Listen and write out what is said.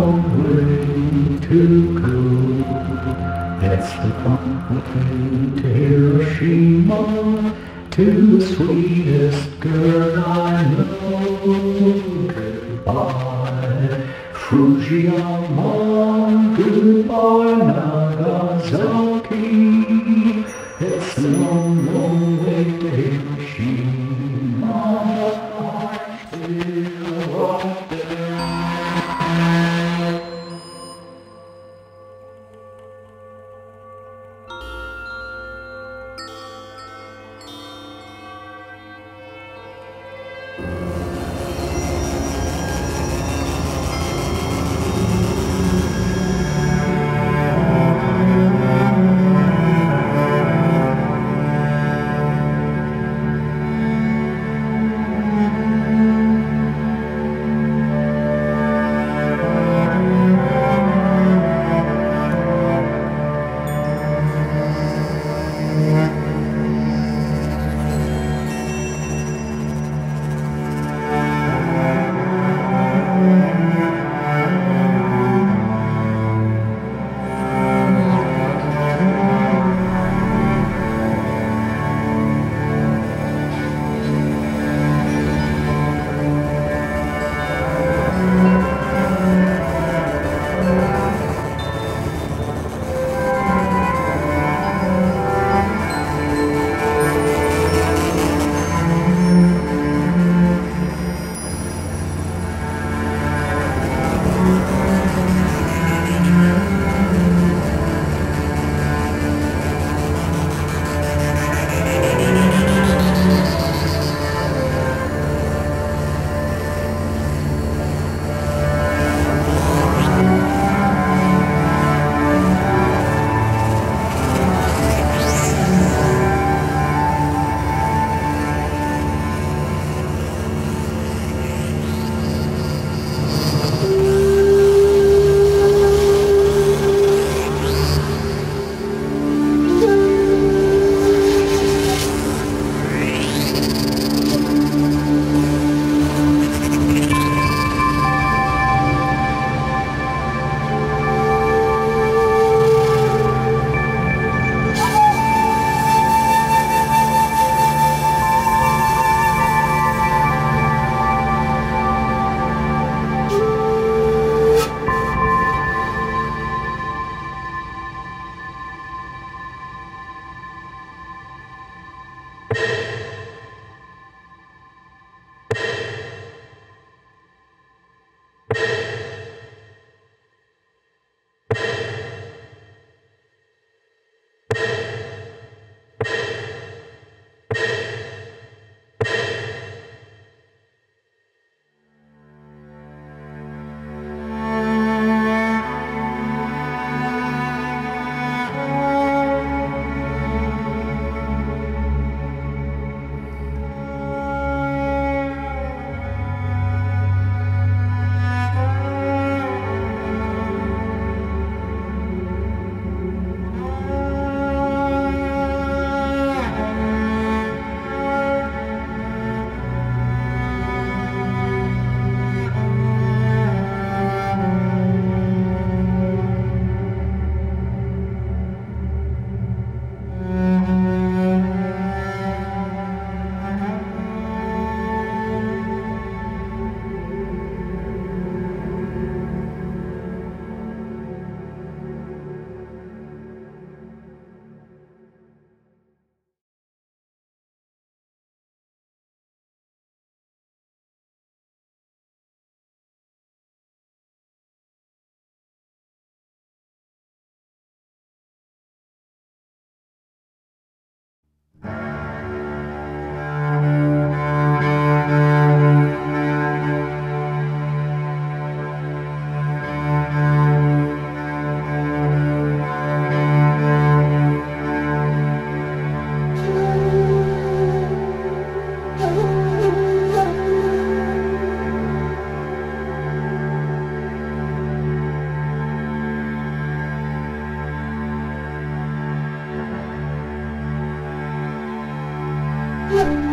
to go. That's the plane to Hiroshima, to the sweetest girl I know. Goodbye, Fujiyama, goodbye, Nagasaki. It's a long, long way to Hiroshima. you Yeah.